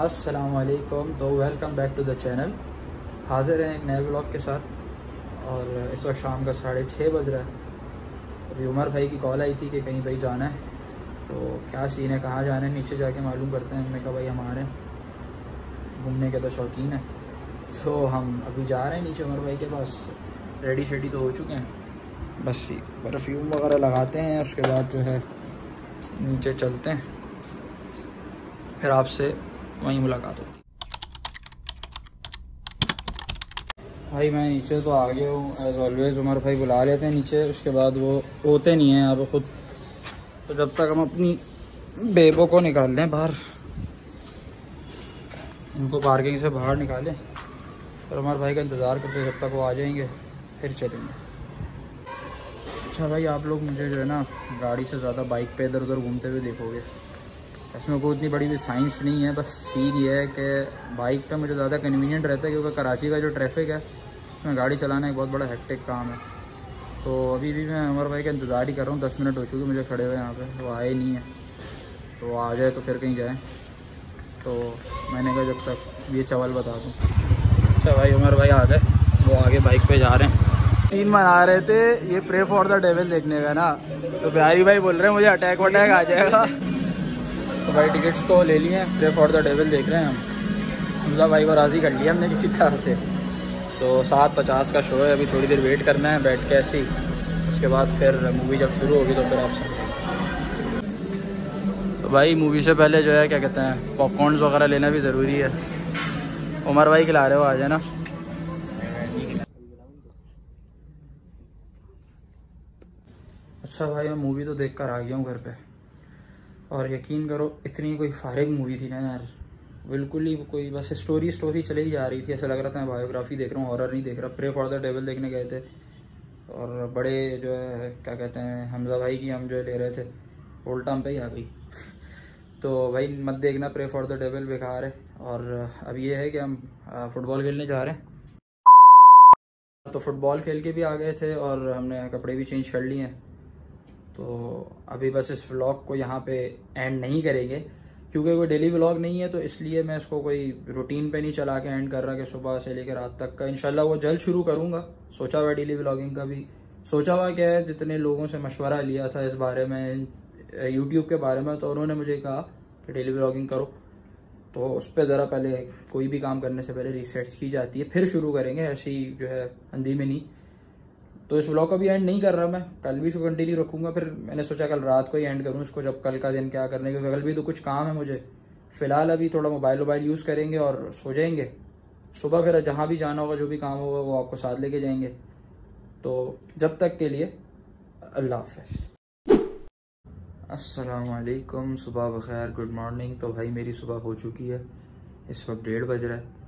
असलकुम तो welcome back to the channel हाजिर हैं एक नए ब्लॉग के साथ। और इस वक्त शाम का साढ़े छः बज रहा है। अभी उमर भाई की कॉल आई थी कि कहीं भाई जाना है। तो क्या सीन है? कहाँ जाना है? नीचे जाके मालूम करते हैं। हमने कहा, भाई, हम आ रहे हैं। घूमने के तो शौकीन है। तो हम अभी जा रहे हैं नीचे उमर भाई के पास। रेडी शेडी तो हो चुके हैं। बस परफ्यूम वगैरह लगाते हैं। उसके बाद जो है, नीचे चलते हैं। फिर आपसे वहीं मुलाकात होती। भाई, मैं नीचे तो आ गया हूँ एज ऑलवेज उमर भाई बुला लेते हैं नीचे, उसके बाद वो होते नहीं हैं यहाँ पे खुद। तो जब तक हम अपनी बेबो को निकाल लें बाहर, उनको पार्किंग से बाहर निकालें और उमर भाई का इंतज़ार करते जब तक वो आ जाएँगे, फिर चलेंगे। अच्छा भाई, आप लोग मुझे जो है ना, गाड़ी से ज़्यादा बाइक पे इधर उधर घूमते हुए देखोगे। इसमें कोई इतनी बड़ी भी साइंस नहीं है, बस सीन ये है कि बाइक पे मुझे ज़्यादा कन्वीनियंट रहता है क्योंकि कराची का जो ट्रैफ़िक है उसमें गाड़ी चलाना एक बहुत बड़ा हेक्टिक काम है। तो अभी भी मैं उमर भाई का इंतज़ार ही कर रहा हूँ, दस मिनट हो चुके मुझे खड़े हुए यहाँ पर वो आए नहीं है। तो आ जाए तो फिर कहीं जाए। तो मैंने कहा जब तक ये चावल बता दूँ। अच्छा भाई उमर भाई आ गए, वो आगे बाइक पे जा रहे हैं। सीन मना रहे थे, ये प्रे फॉर द डेविल देखने का ना। तो बिहारी भाई बोल रहे हैं, मुझे अटैक वटैक आ जाएगा। तो भाई टिकट्स तो ले लिए हैं। प्रे फॉर द डेविल देख रहे हैं हम। हमजा भाई को राज़ी कर लिया हमने किसी तरह से। तो सात पचास का शो है, अभी थोड़ी देर वेट करना है, बैठ के ऐसे ही। उसके बाद फिर मूवी जब शुरू होगी तो फिर आप तो भाई मूवी से पहले जो है, क्या कहते हैं पॉपकॉर्न वगैरह लेना भी ज़रूरी है। उमर भाई खिला रहे हो आ जाए ना? अच्छा भाई, मैं मूवी तो देख कर आ गया हूँ घर पे। और यकीन करो, इतनी कोई फारिग मूवी थी ना यार। बिल्कुल ही कोई, बस स्टोरी स्टोरी चली ही जा रही थी। ऐसा लग रहा था मैं बायोग्राफी देख रहा हूँ हॉरर नहीं देख रहा। प्रे फॉर द टेबल देखने गए थे। और बड़े जो है, क्या कहते हैं, हमजा भाई की हम जो ले रहे थे। ओल्ड टाइम पे ही आ गई। तो भाई, मत देखना प्रे फॉर द टेबल बेकार है। और अब ये है कि हम फुटबॉल खेलने जा रहे हैं। तो फुटबॉल खेल के भी आ गए थे और हमने कपड़े भी चेंज कर लिए हैं। तो अभी बस इस व्लॉग को यहाँ पे एंड नहीं करेंगे। क्योंकि कोई डेली व्लॉग नहीं है तो इसलिए मैं इसको कोई रूटीन पे नहीं चला के एंड कर रहा कि सुबह से लेकर रात तक का। इनशाला वो जल्द शुरू करूँगा। सोचा हुआ डेली व्लॉगिंग का भी। सोचा हुआ क्या है, जितने लोगों से मशवरा लिया था इस बारे में यूट्यूब के बारे में तो उन्होंने मुझे कहा कि डेली व्लॉगिंग करो। तो उस पर ज़रा पहले कोई भी काम करने से पहले रिसर्च की जाती है, फिर शुरू करेंगे, ऐसी जो है, अंधी में नहीं। तो इस ब्लॉग का भी एंड नहीं कर रहा मैं। कल भी इसको कंटिन्यू रखूँगा, फिर मैंने सोचा कल रात को ही एंड करूँ इसको, जब कल का दिन क्या करने क्योंकि कल भी तो कुछ काम है मुझे। फ़िलहाल अभी थोड़ा मोबाइल वोबाइल यूज़ करेंगे और सो जाएँगे। सुबह फिर जहाँ भी जाना होगा, जो भी काम होगा, वो आपको साथ लेके जाएँगे। तो जब तक के लिए, अल्लाह हाफ़ असलकुम सुबह बखैर, गुड मॉर्निंग। तो भाई मेरी सुबह हो चुकी है। इस वक्त डेढ़ बज रहा है।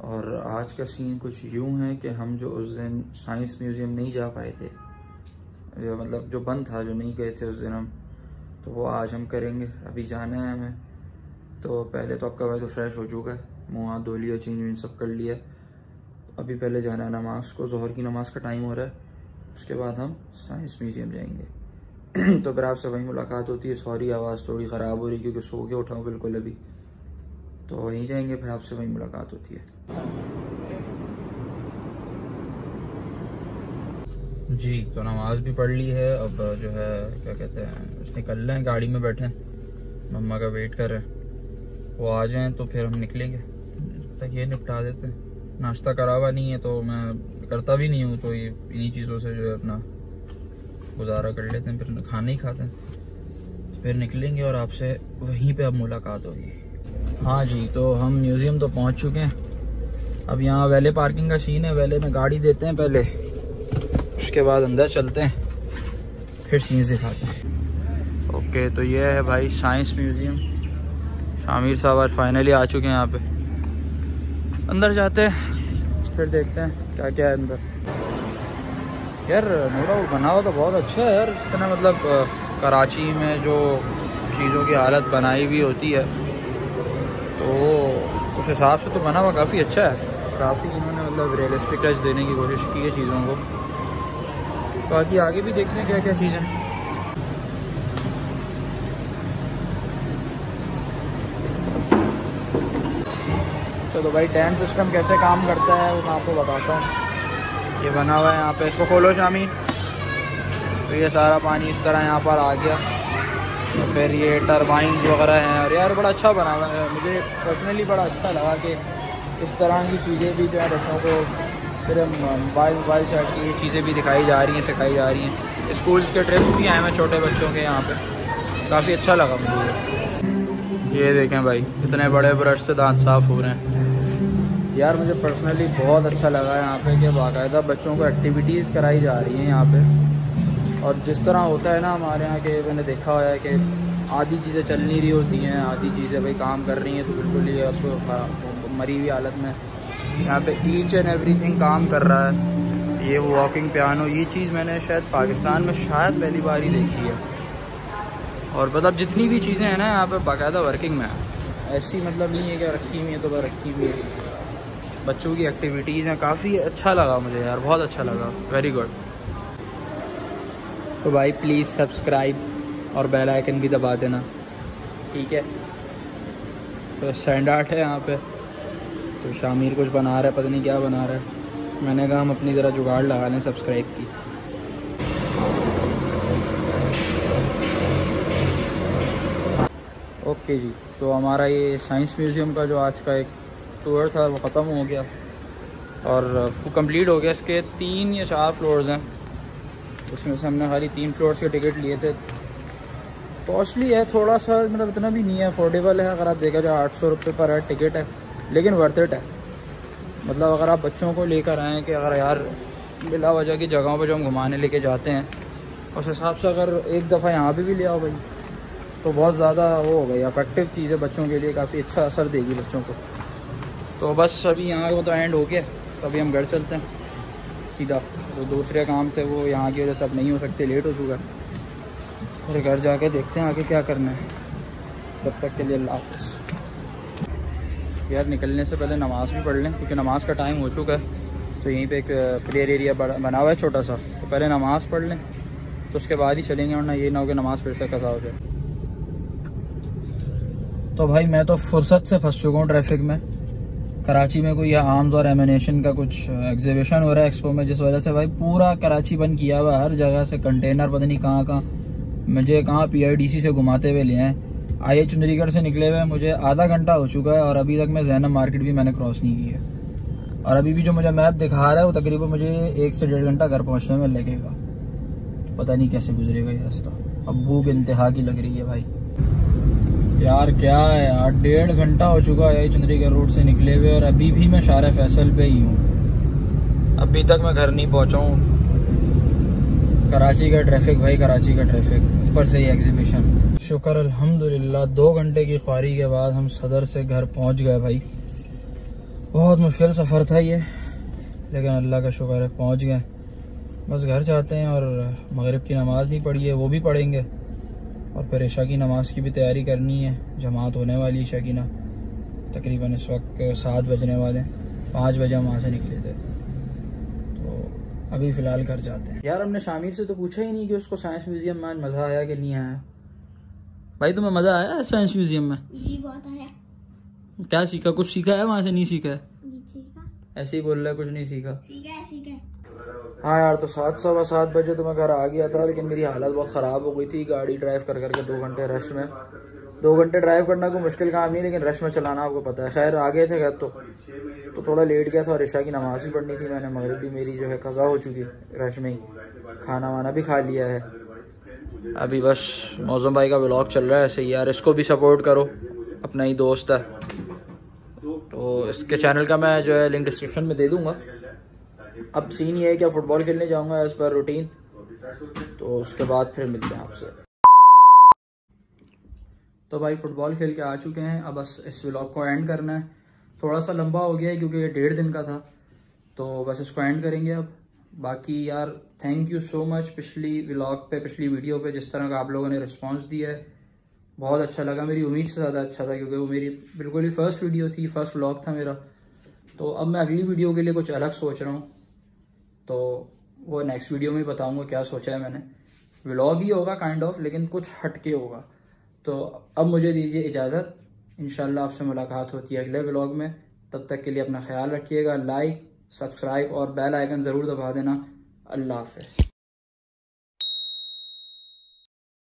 और आज का सीन कुछ यूँ है कि हम जो उस दिन साइंस म्यूज़ियम नहीं जा पाए थे जो मतलब जो बंद था, जो नहीं गए थे उस दिन हम तो वो आज हम करेंगे। अभी जाना है हमें। तो पहले तो आपका भाई तो फ्रेश हो चुका है। मुँह, हाथ धो लिया चेंज वेंज सब कर लिया। अभी पहले जाना है नमाज़ को। जहर की नमाज़ का टाइम हो रहा है। उसके बाद हम साइंस म्यूज़ियम जाएँगे। तो फिर आपसे वहीं मुलाकात होती है। सॉरी, आवाज़ थोड़ी ख़राब हो रही क्योंकि सो के उठाऊँ बिल्कुल अभी। तो वहीं जाएँगे, फिर आपसे वहीं मुलाकात होती है। जी तो नमाज़ भी पढ़ ली है, अब जो है, क्या कहते हैं निकल रहे हैं गाड़ी में बैठे मम्मा का वेट कर रहे हैं। वो आ जाएँ तो फिर हम निकलेंगे। तक ये निपटा देते हैं। नाश्ता करा हुआ नहीं है तो मैं करता भी नहीं हूँ तो ये इन्हीं चीज़ों से जो है अपना गुजारा कर लेते हैं, फिर खाना ही खाते हैं। फिर निकलेंगे और आपसे वहीं पे अब मुलाकात होगी। हाँ जी तो हम म्यूज़ियम तो पहुँच चुके हैं। अब यहाँ वैले पार्किंग का सीन है, वैले में गाड़ी देते हैं पहले। उसके बाद अंदर चलते हैं, फिर सीन दिखाते हैं। ओके तो ये है भाई साइंस म्यूज़ियम शामिर साहब आज फाइनली आ चुके हैं यहाँ पे। अंदर जाते हैं, फिर देखते हैं क्या क्या है अंदर। यार डाउट बना हुआ तो बहुत अच्छा है यार। इसने मतलब कराची में जो चीज़ों की हालत बनाई हुई होती है। तो उस हिसाब से तो बना हुआ काफ़ी अच्छा है। काफ़ी इन्होंने मतलब रियलिस्टिक टच देने की कोशिश की है चीज़ों को। बाकी आगे भी देखते हैं क्या क्या चीज़ें। तो भाई टैन सिस्टम कैसे काम करता है, वो मैं आपको बताता हूँ। ये बना हुआ है यहाँ पे, इसको खोलो शामी। तो ये सारा पानी इस तरह यहाँ पर आ गया। तो फिर ये टरबाइन वगैरह हैं, और यार बड़ा अच्छा बना हुआ है। मुझे पर्सनली बड़ा अच्छा लगा कि इस तरह की चीज़ें भी जो है बच्चों को फिर मोबाइल मोबाइल से हट ये चीज़ें भी दिखाई जा रही हैं, सिखाई जा रही हैं। स्कूल्स के ट्रिप्स भी आए हैं छोटे बच्चों के यहाँ पर काफ़ी अच्छा लगा मुझे ये। देखें भाई, इतने बड़े ब्रश से दांत साफ़ हो रहे हैं। यार मुझे पर्सनली बहुत अच्छा लगा यहाँ पे कि बाकायदा बच्चों को एक्टिविटीज़ कराई जा रही हैं यहाँ पे। और जिस तरह होता है ना हमारे यहाँ के, मैंने देखा है कि आधी चीज़ें चल नहीं रही होती हैं, आधी चीज़ें भाई काम कर रही हैं तो बिल्कुल ही अब मरी हुई हालत में। यहाँ पे ईच एंड एवरीथिंग काम कर रहा है। ये वॉकिंग पियानो ये चीज़ मैंने शायद पाकिस्तान में शायद पहली बार ही देखी है। और मतलब जितनी भी चीज़ें हैं ना यहाँ पे बाकायदा वर्किंग में। है ऐसी मतलब नहीं है कि रखी हुई है तो वह रखी हुई है। बच्चों की एक्टिविटीज़ हैं, काफ़ी अच्छा लगा मुझे यार, बहुत अच्छा लगा। वेरी गुड तो भाई प्लीज़ सब्सक्राइब और बेल आइकन भी दबा देना। ठीक है? तो स्टैंडर्ड है यहाँ पे। तो शामिर कुछ बना रहा है, पता नहीं क्या बना रहा है। मैंने कहा हम अपनी ज़रा जुगाड़ लगा लें सब्सक्राइब की। ओके जी तो हमारा ये साइंस म्यूज़ियम का जो आज का एक टूर था, वो ख़त्म हो गया। और वो कंप्लीट हो गया। इसके तीन या चार फ्लोर्स हैं। उसमें से हमने खाली तीन फ्लोर्स के टिकट लिए थे। कॉस्टली है, थोड़ा सा मतलब इतना भी नहीं है अफोर्डेबल है, अगर आप देखा जाए, आठ सौ रुपये पर है टिकट है, लेकिन वर्थ इट है। मतलब अगर आप बच्चों को लेकर आएँ कि अगर यार, बिला वजह की जगहों पर जो हम घुमाने लेके जाते हैं, उस हिसाब से अगर एक दफ़ा यहाँ पर भी ले आओ भाई तो बहुत ज़्यादा वो हो गई अफेक्टिव चीज़ है बच्चों के लिए, काफ़ी अच्छा असर देगी बच्चों को। तो बस अभी यहाँ को तो एंड हो गया तो अभी हम घर चलते हैं। सीधा तो दूसरे काम थे, वो यहाँ की वजह से अब नहीं हो सकते लेट हो चुका फिर घर जाके देखते हैं आगे क्या करना है। तब तक के लिए अल्लाह हाफ़ यार, निकलने से पहले नमाज़ भी पढ़ लें, क्योंकि नमाज़ का टाइम हो चुका है। तो यहीं पे एक प्लेयर एरिया बना हुआ है छोटा सा तो पहले नमाज़ पढ़ लें तो उसके बाद ही चलेंगे, वरना ये ना हो कि नमाज़ फिर से कसा हो जाए। तो भाई, मैं तो फुर्सत से फंस चुका हूँ ट्रैफ़िक में। कराची में कोई आर्म्स और एमिनेशन का कुछ एग्जीबिशन हो रहा है एक्सपो में, जिस वजह से भाई पूरा कराची बंद किया हुआ हर जगह से कंटेनर पता नहीं कहाँ कहाँ, मुझे कहाँ पीआईडीसी से घुमाते हुए ले आए। आई चंडीगढ़ से निकले हुए, मुझे आधा घंटा हो चुका है और अभी तक मैं जैनब मार्केट भी मैंने क्रॉस नहीं की है। और अभी भी जो मुझे मैप दिखा रहा है, वो तकरीबन मुझे एक से डेढ़ घंटा घर पहुँचने में लगेगा। पता नहीं कैसे गुजरेगा ये रास्ता। अब भूख इंतहा की लग रही है भाई। यार क्या है यार डेढ़ घंटा हो चुका है चंद्रीगढ़ रोड से निकले हुए और अभी भी मैं शार फैसल पे ही हूँ। अभी तक मैं घर नहीं पहुँचा हूँ। कराची का ट्रैफ़िक भाई कराची का ट्रैफ़िक ऊपर से ही एग्जीबिशन शुक्र अल्हम्दुलिल्लाह दो घंटे की ख्वारी के बाद हम सदर से घर पहुँच गए भाई। बहुत मुश्किल सफ़र था ये लेकिन अल्लाह का शुक्र है पहुँच गए। बस घर जाते हैं और मगरब की नमाज़ नहीं पढ़ी है वो भी पढ़ेंगे। और फिर ईशा की नमाज़ की भी तैयारी करनी है। जमात होने वाली ईशा की ना। तकरीबन इस वक्त सात बजने वाले पाँच बजे हम वहाँ से निकले थे। तो अभी फ़िलहाल घर जाते हैं। यार हमने शामिर से तो पूछा ही नहीं कि उसको साइंस म्यूज़ियम में आज मज़ा आया कि नहीं आया। भाई तुम्हें मज़ा आया साइंस म्यूज़ियम में? बहुत आया। क्या सीखा? कुछ सीखा है वहाँ से? नहीं सीखा? है ऐसे ही बोल रहा है कुछ नहीं सीखा। सीखा है सीखा है। हाँ यार तो सात, सवा सात बजे तो मैं घर आ गया था, लेकिन मेरी हालत बहुत ख़राब हो गई थी गाड़ी ड्राइव कर करके दो घंटे रश में। दो घंटे ड्राइव करना कोई मुश्किल काम नहीं, लेकिन रश में चलाना आपको पता है। खैर, आ गए थे घर तो तो थोड़ा लेट गया था और ईशा की नमाज़ भी पढ़नी थी मैंने, मगरब भी मेरी जो है कज़ा हो चुकी रश में ही। खाना वाना भी खा लिया है। अभी बस मौजम भाई का ब्लॉग चल रहा है, ऐसे यार, इसको भी सपोर्ट करो, अपना ही दोस्त है। तो इसके चैनल का मैं जो है लिंक डिस्क्रिप्शन में दे दूँगा। अब सीन ये है कि फुटबॉल खेलने जाऊँगा एज पर रूटीन तो उसके बाद फिर मिलते हैं आपसे. तो भाई फुटबॉल खेल के आ चुके हैं. अब बस इस व्लॉग को एंड करना है. थोड़ा सा लंबा हो गया है क्योंकि ये डेढ़ दिन का था. तो बस इसको एंड करेंगे अब. बाकी यार थैंक यू सो मच पिछली व्लॉग पे, पिछली वीडियो पे जिस तरह का आप लोगों ने रिस्पांस दिया है. बहुत अच्छा लगा. मेरी उम्मीद से ज़्यादा अच्छा था क्योंकि वो मेरी बिल्कुल ही फ़र्स्ट वीडियो थी. फ़र्स्ट व्लॉग था मेरा. तो अब मैं अगली वीडियो के लिए कुछ अलग सोच रहा हूँ. तो वो नेक्स्ट वीडियो में बताऊँगा क्या सोचा है मैंने। व्लॉग ही होगा काइंड ऑफ़ लेकिन कुछ हटके होगा। तो अब मुझे दीजिए इजाज़त। इन आपसे मुलाकात होती है अगले व्लॉग में। तब तक के लिए अपना ख्याल रखिएगा। लाइक सब्सक्राइब और बेल आइकन ज़रूर दबा देना। अल्लाह हाफ़